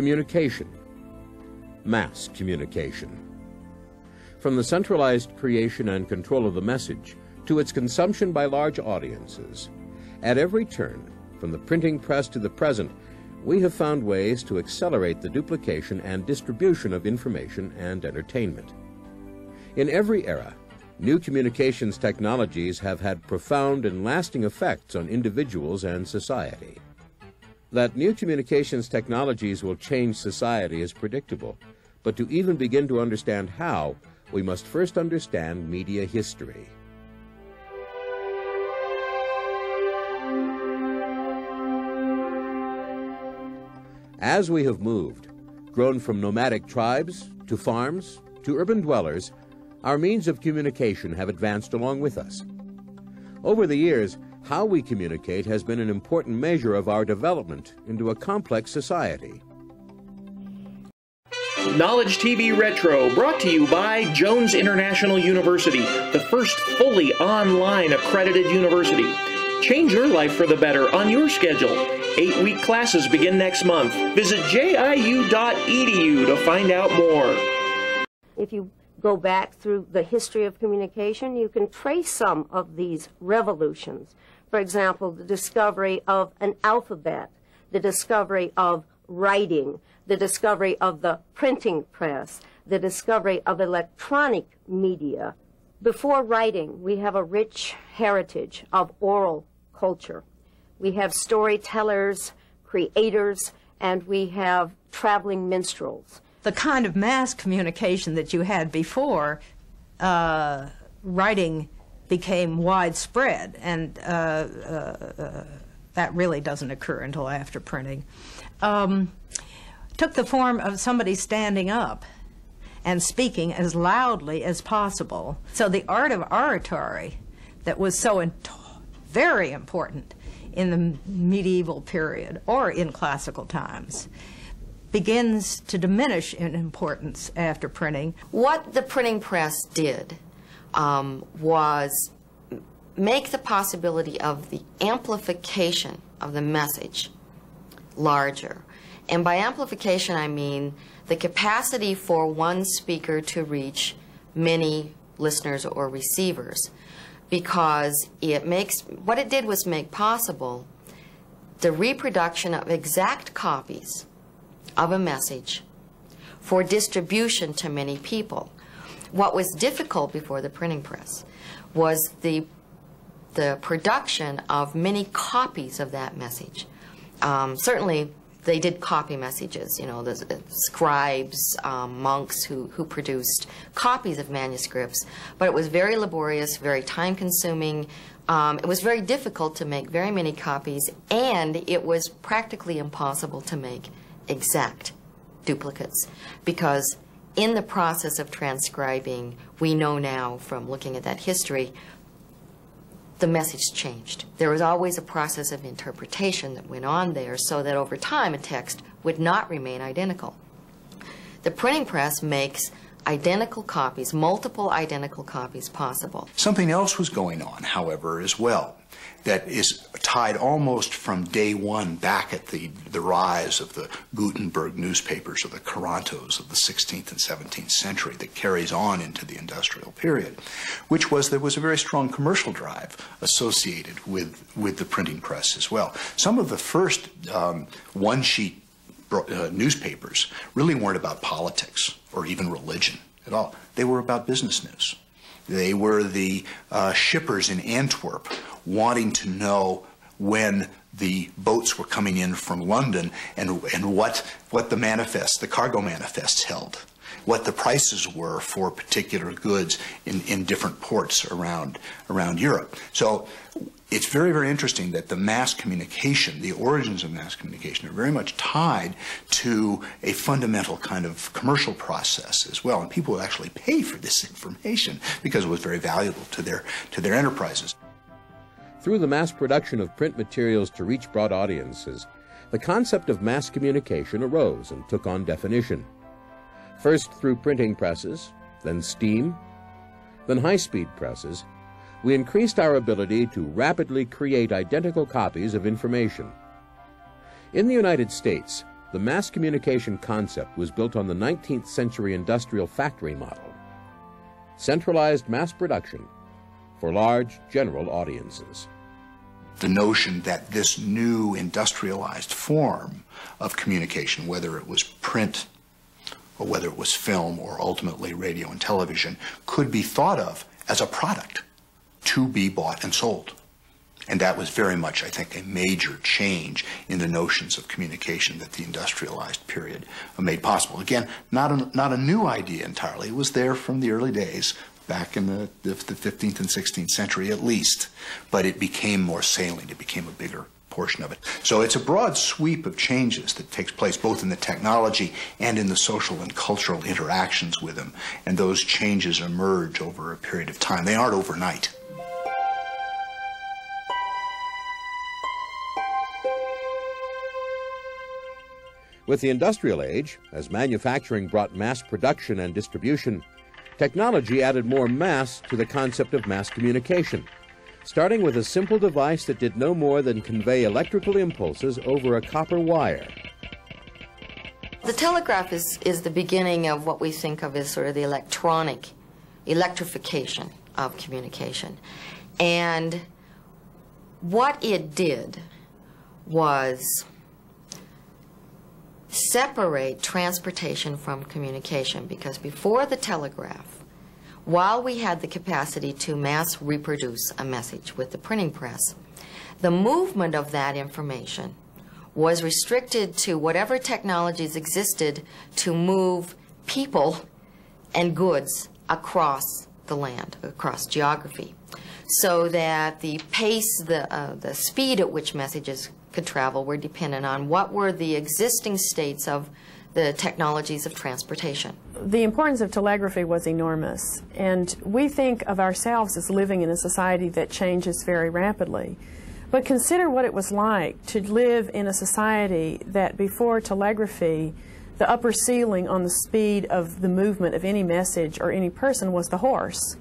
Communication. Mass communication. From the centralized creation and control of the message to its consumption by large audiences, at every turn, from the printing press to the present, we have found ways to accelerate the duplication and distribution of information and entertainment. In every era, new communications technologies have had profound and lasting effects on individuals and society. That new communications technologies will change society is predictable, but to even begin to understand how, we must first understand media history. As we have moved, grown from nomadic tribes to farms to urban dwellers, our means of communication have advanced along with us. Over the years, how we communicate has been an important measure of our development into a complex society. Knowledge TV Retro, brought to you by Jones International University, the first fully online accredited university. Change your life for the better on your schedule. Eight week classes begin next month. Visit jiu.edu to find out more. If you go back through the history of communication, you can trace some of these revolutions. For example, the discovery of an alphabet, the discovery of writing, the discovery of the printing press, the discovery of electronic media. Before writing, we have a rich heritage of oral culture. We have storytellers, creators, and we have traveling minstrels. The kind of mass communication that you had before, uh, writing became widespread, and uh, uh, that really doesn't occur until after printing. Um, took the form of somebody standing up and speaking as loudly as possible. So the art of oratory that was so very important in the medieval period or in classical times begins to diminish in importance after printing. What the printing press did um, was make the possibility of the amplification of the message larger. And by amplification, I mean the capacity for one speaker to reach many listeners or receivers because it makes, what it did was make possible the reproduction of exact copies of a message for distribution to many people. What was difficult before the printing press was the, the production of many copies of that message. Um, certainly, they did copy messages, you know, the scribes, um, monks who, who produced copies of manuscripts, but it was very laborious, very time consuming. Um, it was very difficult to make very many copies, and it was practically impossible to make exact duplicates because in the process of transcribing, we know now from looking at that history, the message changed. There was always a process of interpretation that went on there so that over time a text would not remain identical. The printing press makes identical copies, multiple identical copies possible. Something else was going on, however, as well that is tied almost from day one back at the, the rise of the Gutenberg newspapers or the Corantos of the 16th and 17th century that carries on into the industrial period, which was there was a very strong commercial drive associated with, with the printing press as well. Some of the first um, one sheet uh, newspapers really weren't about politics or even religion at all. They were about business news. They were the uh, shippers in Antwerp wanting to know when the boats were coming in from London and, and what, what the manifest, the cargo manifests held, what the prices were for particular goods in, in different ports around, around Europe. So it's very, very interesting that the mass communication, the origins of mass communication, are very much tied to a fundamental kind of commercial process as well. And people would actually pay for this information because it was very valuable to their, to their enterprises. Through the mass production of print materials to reach broad audiences, the concept of mass communication arose and took on definition. First through printing presses, then steam, then high-speed presses, we increased our ability to rapidly create identical copies of information. In the United States, the mass communication concept was built on the 19th century industrial factory model. Centralized mass production for large general audiences. The notion that this new industrialized form of communication, whether it was print or whether it was film or ultimately radio and television, could be thought of as a product to be bought and sold. And that was very much, I think, a major change in the notions of communication that the industrialized period made possible. Again, not a, not a new idea entirely. It was there from the early days, back in the, the, the 15th and 16th century at least, but it became more salient. It became a bigger portion of it. So it's a broad sweep of changes that takes place both in the technology and in the social and cultural interactions with them. And those changes emerge over a period of time. They aren't overnight. With the industrial age, as manufacturing brought mass production and distribution, technology added more mass to the concept of mass communication, starting with a simple device that did no more than convey electrical impulses over a copper wire. The telegraph is, is the beginning of what we think of as sort of the electronic electrification of communication. And what it did was separate transportation from communication because before the telegraph, while we had the capacity to mass reproduce a message with the printing press, the movement of that information was restricted to whatever technologies existed to move people and goods across the land, across geography, so that the pace, the, uh, the speed at which messages could travel were dependent on what were the existing states of the technologies of transportation. The importance of telegraphy was enormous, and we think of ourselves as living in a society that changes very rapidly. But consider what it was like to live in a society that before telegraphy, the upper ceiling on the speed of the movement of any message or any person was the horse.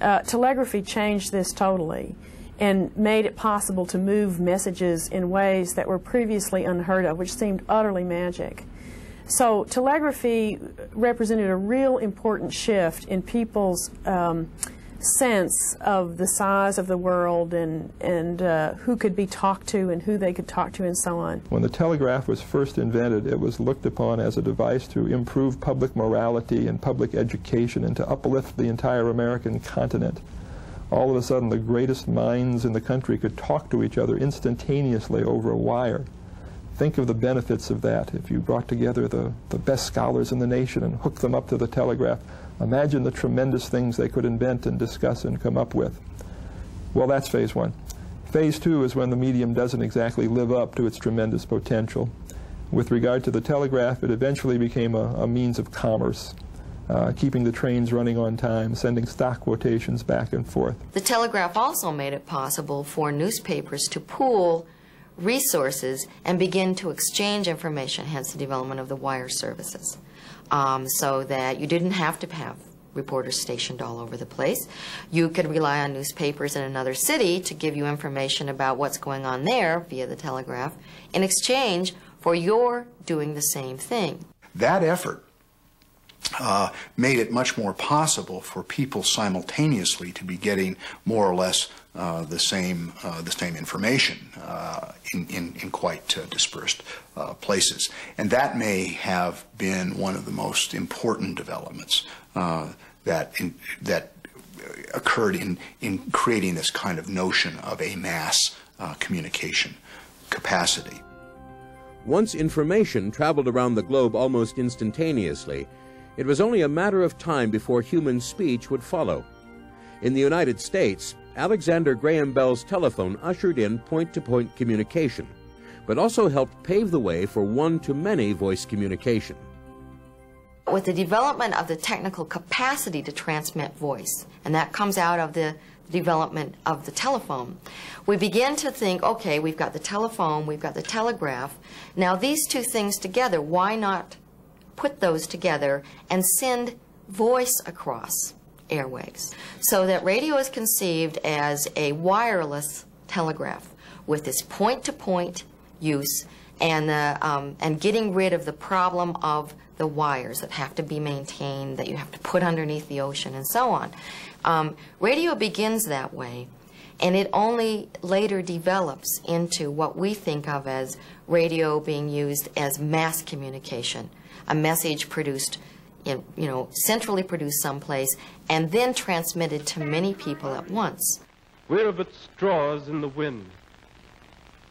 Uh, telegraphy changed this totally and made it possible to move messages in ways that were previously unheard of, which seemed utterly magic. So telegraphy represented a real important shift in people's um, sense of the size of the world and, and uh, who could be talked to and who they could talk to and so on. When the telegraph was first invented, it was looked upon as a device to improve public morality and public education and to uplift the entire American continent all of a sudden the greatest minds in the country could talk to each other instantaneously over a wire. Think of the benefits of that if you brought together the, the best scholars in the nation and hooked them up to the telegraph. Imagine the tremendous things they could invent and discuss and come up with. Well, that's phase one. Phase two is when the medium doesn't exactly live up to its tremendous potential. With regard to the telegraph, it eventually became a, a means of commerce uh, keeping the trains running on time, sending stock quotations back and forth. The telegraph also made it possible for newspapers to pool resources and begin to exchange information, hence the development of the wire services, um, so that you didn't have to have reporters stationed all over the place. You could rely on newspapers in another city to give you information about what's going on there via the telegraph in exchange for your doing the same thing. That effort uh, made it much more possible for people simultaneously to be getting more or less uh, the same uh, the same information uh, in, in, in quite uh, dispersed uh, places, and that may have been one of the most important developments that in, that occurred in in creating this kind of notion of a mass communication capacity. Once information traveled around the globe almost instantaneously, it was only a matter of time before human speech would follow. In the United States, Alexander Graham Bell's telephone ushered in point-to-point -point communication, but also helped pave the way for one-to-many voice communication. With the development of the technical capacity to transmit voice, and that comes out of the development of the telephone, we begin to think, okay, we've got the telephone, we've got the telegraph. Now these two things together, why not put those together and send voice across airwaves. So that radio is conceived as a wireless telegraph with this point-to-point -point use and, uh, um, and getting rid of the problem of the wires that have to be maintained, that you have to put underneath the ocean, and so on. Um, radio begins that way, and it only later develops into what we think of as radio being used as mass communication, a message produced, in, you know, centrally produced someplace, and then transmitted to many people at once. We're but straws in the wind.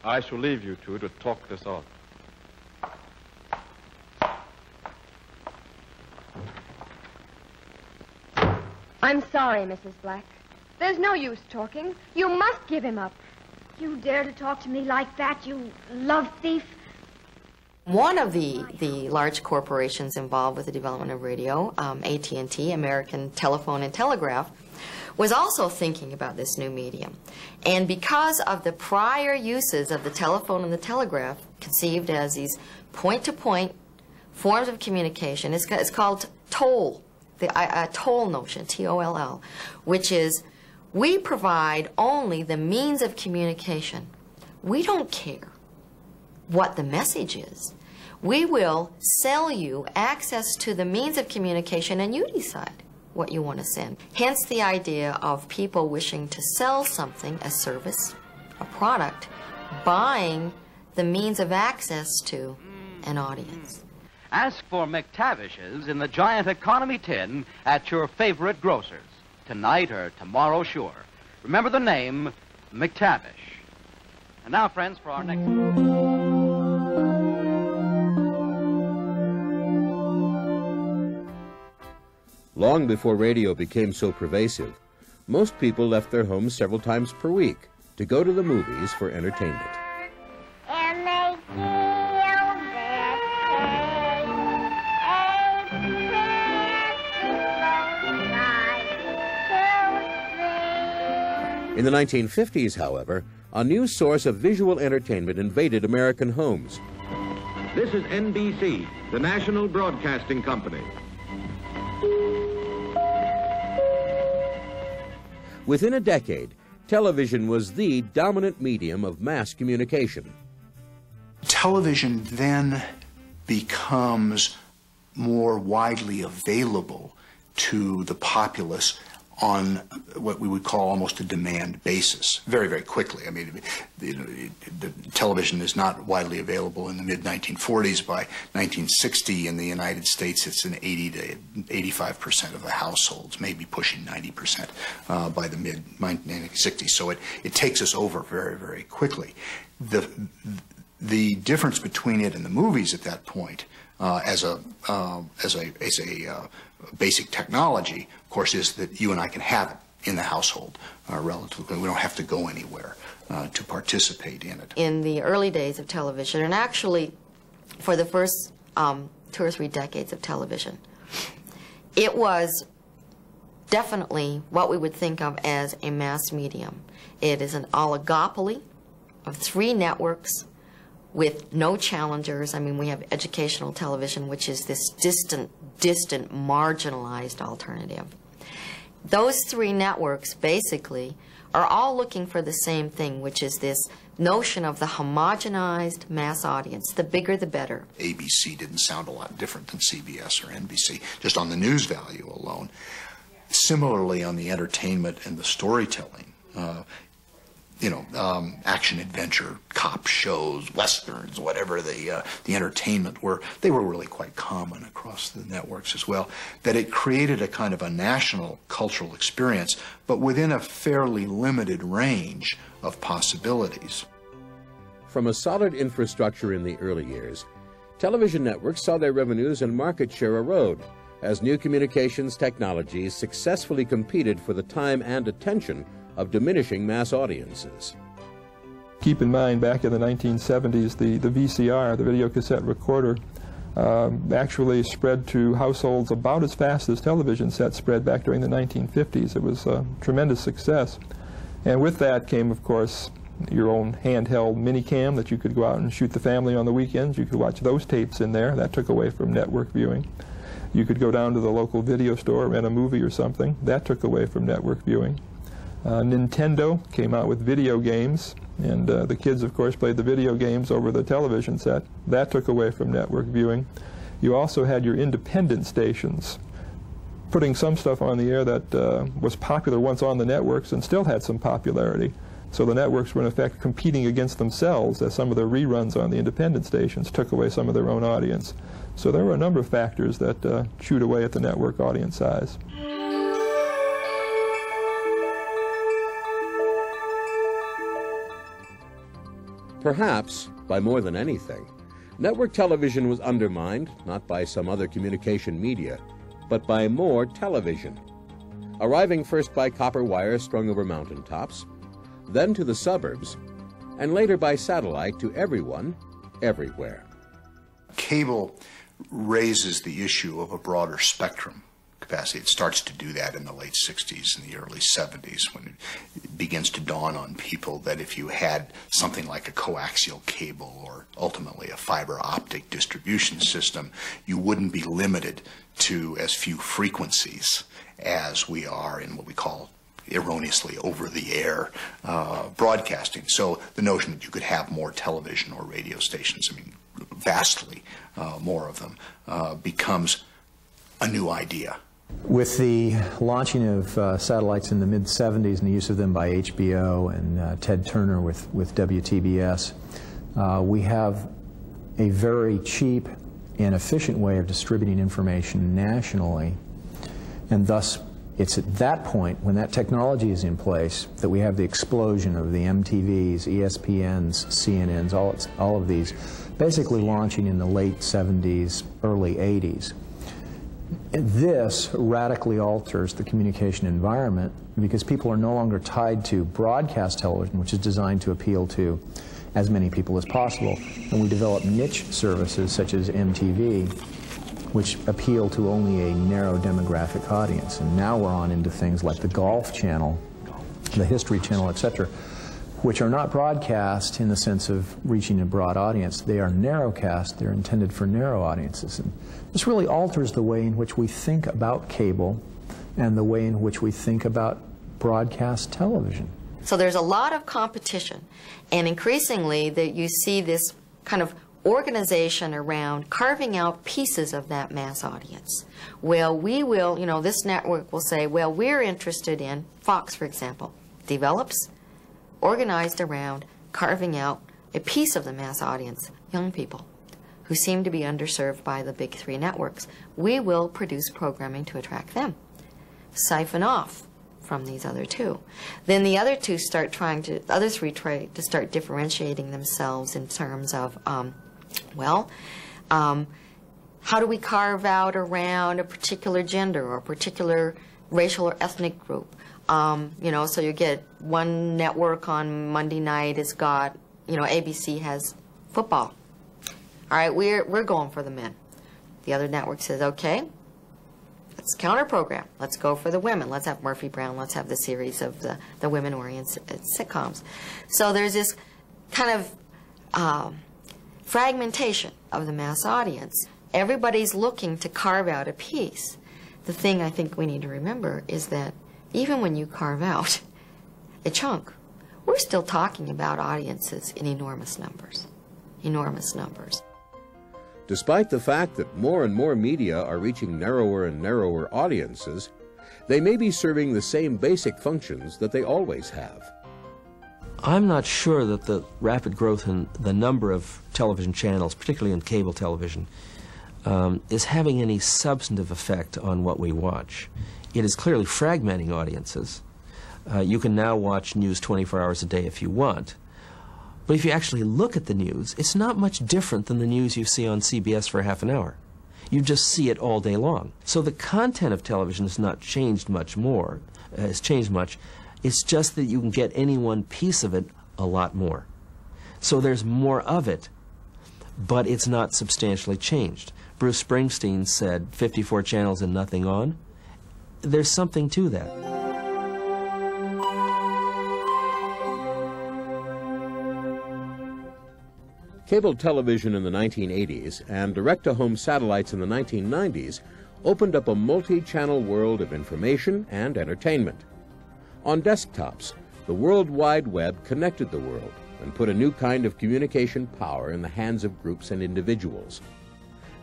I shall leave you two to talk this out. I'm sorry, Mrs. Black. There's no use talking. You must give him up. You dare to talk to me like that, you love thief? One of the, the large corporations involved with the development of radio, um, AT&T, American Telephone and Telegraph, was also thinking about this new medium. And because of the prior uses of the telephone and the telegraph, conceived as these point-to-point forms of communication, it's, it's called toll, the uh, toll notion, T-O-L-L, which is we provide only the means of communication. We don't care what the message is. We will sell you access to the means of communication and you decide what you want to send. Hence the idea of people wishing to sell something, a service, a product, buying the means of access to an audience. Ask for McTavish's in the giant economy tin at your favorite grocer's. Tonight or tomorrow, sure. Remember the name, McTavish. And now, friends, for our next... Long before radio became so pervasive, most people left their homes several times per week to go to the movies for entertainment. In the 1950s, however, a new source of visual entertainment invaded American homes. This is NBC, the national broadcasting company. Within a decade, television was the dominant medium of mass communication. Television then becomes more widely available to the populace on what we would call almost a demand basis very, very quickly. I mean, the, the television is not widely available in the mid 1940s. By 1960 in the United States, it's in 80 to 85 percent of the households, maybe pushing 90 percent uh, by the mid 1960s. So it, it takes us over very, very quickly. The, the difference between it and the movies at that point uh, as a uh, as a as a uh, basic technology, of course, is that you and I can have it in the household uh, relatively. We don't have to go anywhere uh, to participate in it. In the early days of television, and actually for the first um, two or three decades of television, it was definitely what we would think of as a mass medium. It is an oligopoly of three networks with no challengers. I mean, we have educational television, which is this distant, distant, marginalized alternative. Those three networks basically are all looking for the same thing, which is this notion of the homogenized mass audience. The bigger, the better. ABC didn't sound a lot different than CBS or NBC, just on the news value alone. Similarly, on the entertainment and the storytelling, uh, you know, um, action adventure, cop shows, westerns, whatever the uh, the entertainment were, they were really quite common across the networks as well. That it created a kind of a national cultural experience, but within a fairly limited range of possibilities. From a solid infrastructure in the early years, television networks saw their revenues and market share erode as new communications technologies successfully competed for the time and attention of diminishing mass audiences. Keep in mind, back in the 1970s, the, the VCR, the video cassette recorder, uh, actually spread to households about as fast as television sets spread back during the 1950s. It was a tremendous success. And with that came, of course, your own handheld minicam that you could go out and shoot the family on the weekends. You could watch those tapes in there. That took away from network viewing. You could go down to the local video store, rent a movie or something. That took away from network viewing. Uh, Nintendo came out with video games, and uh, the kids, of course, played the video games over the television set. That took away from network viewing. You also had your independent stations putting some stuff on the air that uh, was popular once on the networks and still had some popularity. So the networks were in effect competing against themselves as some of the reruns on the independent stations took away some of their own audience. So there were a number of factors that uh, chewed away at the network audience size. Perhaps, by more than anything, network television was undermined not by some other communication media, but by more television. Arriving first by copper wire strung over mountain tops, then to the suburbs, and later by satellite to everyone, everywhere. Cable raises the issue of a broader spectrum capacity. It starts to do that in the late 60s and the early 70s when it begins to dawn on people that if you had something like a coaxial cable or ultimately a fiber optic distribution system, you wouldn't be limited to as few frequencies as we are in what we call erroneously over the air uh, broadcasting. So the notion that you could have more television or radio stations, I mean, vastly uh, more of them, uh, becomes a new idea. With the launching of uh, satellites in the mid 70s and the use of them by HBO and uh, Ted Turner with, with WTBS, uh, we have a very cheap and efficient way of distributing information nationally. And thus, it's at that point, when that technology is in place, that we have the explosion of the MTVs, ESPNs, CNNs, all, all of these, basically launching in the late 70s, early 80s. This radically alters the communication environment because people are no longer tied to broadcast television, which is designed to appeal to as many people as possible. And we develop niche services such as MTV, which appeal to only a narrow demographic audience. And now we're on into things like the Golf Channel, the History Channel, etc., which are not broadcast in the sense of reaching a broad audience. They are narrowcast. They're intended for narrow audiences. And this really alters the way in which we think about cable and the way in which we think about broadcast television. So there's a lot of competition, and increasingly that you see this kind of organization around carving out pieces of that mass audience. Well, we will, you know, this network will say, well, we're interested in, Fox, for example, develops, organized around carving out a piece of the mass audience, young people who seem to be underserved by the big three networks. We will produce programming to attract them. Siphon off from these other two. Then the other two start trying to, the other three try to start differentiating themselves in terms of, um, well, um, how do we carve out around a particular gender or a particular racial or ethnic group? Um, you know, so you get one network on Monday night It's got, you know, ABC has football. All right, we're, we're going for the men. The other network says, okay, let's counter program. Let's go for the women. Let's have Murphy Brown. Let's have the series of the, the women-oriented sitcoms. So there's this kind of um, fragmentation of the mass audience. Everybody's looking to carve out a piece. The thing I think we need to remember is that even when you carve out a chunk, we're still talking about audiences in enormous numbers. Enormous numbers. Despite the fact that more and more media are reaching narrower and narrower audiences, they may be serving the same basic functions that they always have. I'm not sure that the rapid growth in the number of television channels, particularly in cable television, um, is having any substantive effect on what we watch. It is clearly fragmenting audiences. Uh, you can now watch news 24 hours a day if you want, but if you actually look at the news, it's not much different than the news you see on CBS for half an hour. You just see it all day long. So the content of television has not changed much more, uh, has changed much. It's just that you can get any one piece of it a lot more. So there's more of it, but it's not substantially changed. Bruce Springsteen said 54 channels and nothing on. There's something to that. Cable television in the 1980s and direct-to-home satellites in the 1990s opened up a multi-channel world of information and entertainment. On desktops, the World Wide Web connected the world and put a new kind of communication power in the hands of groups and individuals.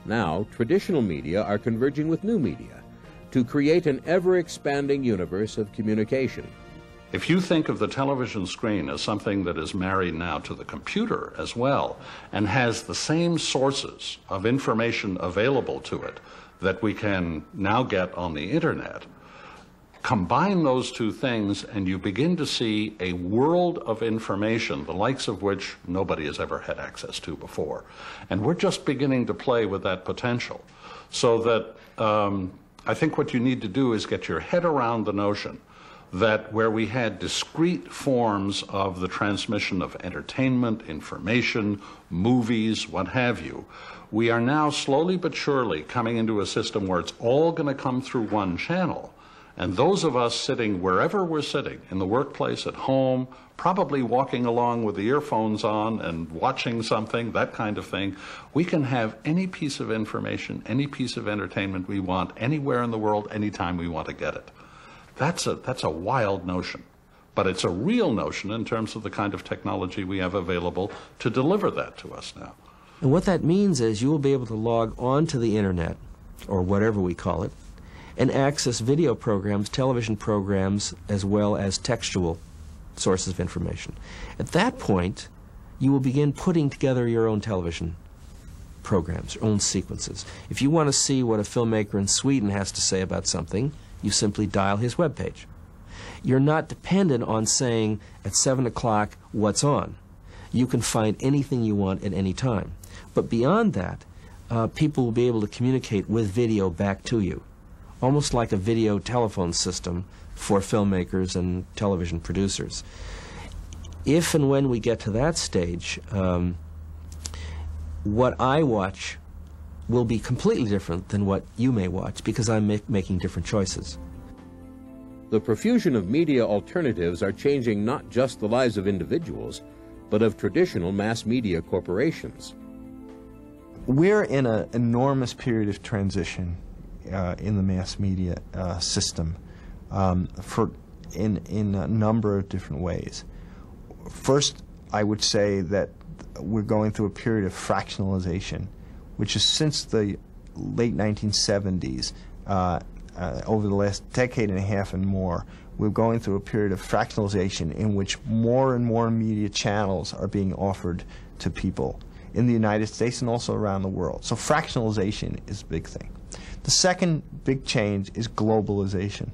Now, traditional media are converging with new media to create an ever expanding universe of communication. If you think of the television screen as something that is married now to the computer as well and has the same sources of information available to it that we can now get on the internet, combine those two things and you begin to see a world of information, the likes of which nobody has ever had access to before. And we're just beginning to play with that potential. So that um, I think what you need to do is get your head around the notion that where we had discrete forms of the transmission of entertainment, information, movies, what have you, we are now slowly but surely coming into a system where it's all going to come through one channel. And those of us sitting wherever we're sitting, in the workplace, at home, probably walking along with the earphones on and watching something, that kind of thing, we can have any piece of information, any piece of entertainment we want, anywhere in the world, anytime we want to get it. That's a, that's a wild notion. But it's a real notion in terms of the kind of technology we have available to deliver that to us now. And what that means is you will be able to log onto the internet, or whatever we call it, and access video programs, television programs, as well as textual sources of information. At that point, you will begin putting together your own television programs, your own sequences. If you want to see what a filmmaker in Sweden has to say about something, you simply dial his webpage. You're not dependent on saying at 7 o'clock what's on. You can find anything you want at any time. But beyond that, uh, people will be able to communicate with video back to you, almost like a video telephone system for filmmakers and television producers. If and when we get to that stage, um, what I watch will be completely different than what you may watch because I'm ma making different choices. The profusion of media alternatives are changing not just the lives of individuals, but of traditional mass media corporations. We're in an enormous period of transition in the mass media uh, system um, for in, in a number of different ways. First, I would say that we're going through a period of fractionalization which is since the late 1970s, uh, uh, over the last decade and a half and more, we're going through a period of fractionalization in which more and more media channels are being offered to people in the United States and also around the world. So fractionalization is a big thing. The second big change is globalization.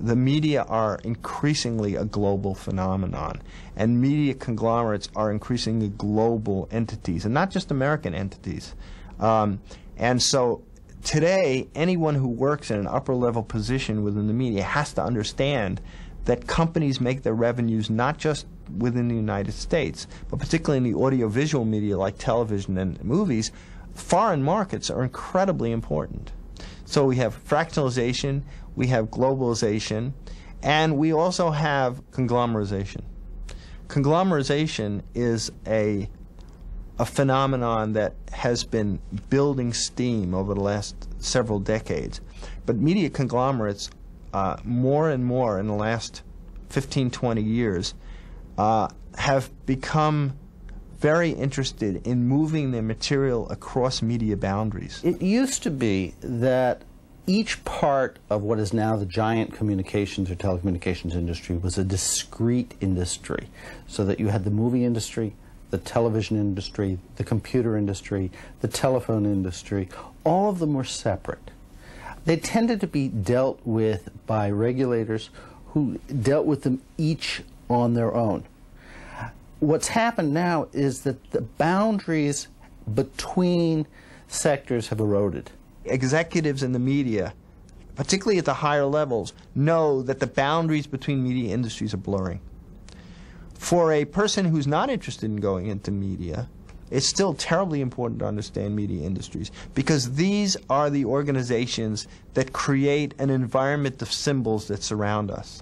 The media are increasingly a global phenomenon, and media conglomerates are increasingly global entities, and not just American entities. Um, and so today, anyone who works in an upper level position within the media has to understand that companies make their revenues not just within the United States, but particularly in the audiovisual media like television and movies, foreign markets are incredibly important. So we have fractionalization, we have globalization, and we also have conglomerization. Conglomerization is a a phenomenon that has been building steam over the last several decades. But media conglomerates, uh, more and more in the last 15, 20 years, uh, have become very interested in moving their material across media boundaries. It used to be that each part of what is now the giant communications or telecommunications industry was a discrete industry, so that you had the movie industry, the television industry, the computer industry, the telephone industry, all of them were separate. They tended to be dealt with by regulators who dealt with them each on their own. What's happened now is that the boundaries between sectors have eroded. Executives in the media, particularly at the higher levels, know that the boundaries between media industries are blurring. For a person who's not interested in going into media, it's still terribly important to understand media industries because these are the organizations that create an environment of symbols that surround us.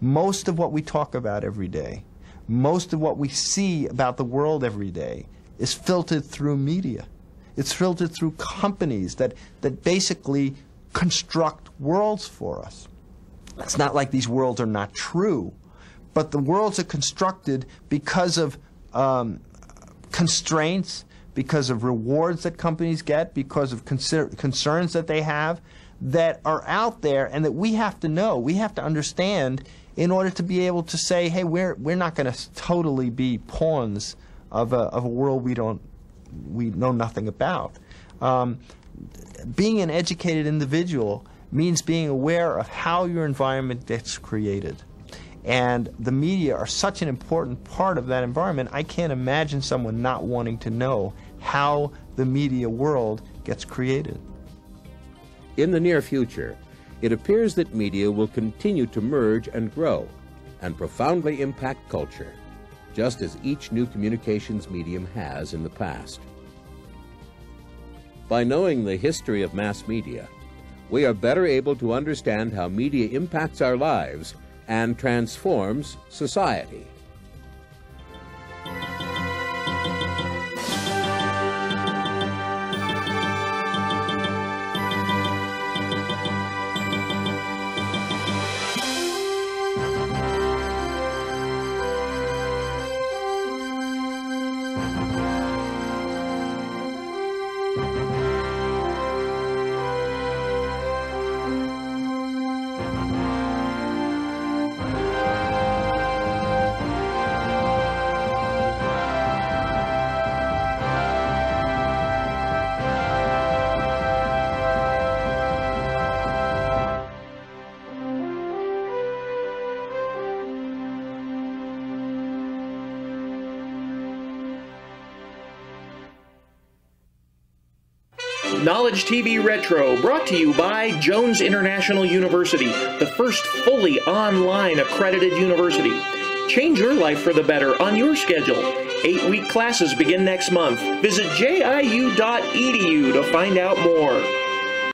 Most of what we talk about every day, most of what we see about the world every day is filtered through media. It's filtered through companies that, that basically construct worlds for us. it's not like these worlds are not true, but the worlds are constructed because of um, constraints, because of rewards that companies get, because of concerns that they have that are out there and that we have to know, we have to understand in order to be able to say, hey, we're, we're not going to totally be pawns of a, of a world we don't we know nothing about. Um, being an educated individual means being aware of how your environment gets created. And the media are such an important part of that environment, I can't imagine someone not wanting to know how the media world gets created. In the near future, it appears that media will continue to merge and grow and profoundly impact culture, just as each new communications medium has in the past. By knowing the history of mass media, we are better able to understand how media impacts our lives and transforms society. Knowledge TV Retro, brought to you by Jones International University, the first fully online accredited university. Change your life for the better on your schedule. Eight week classes begin next month. Visit jiu.edu to find out more.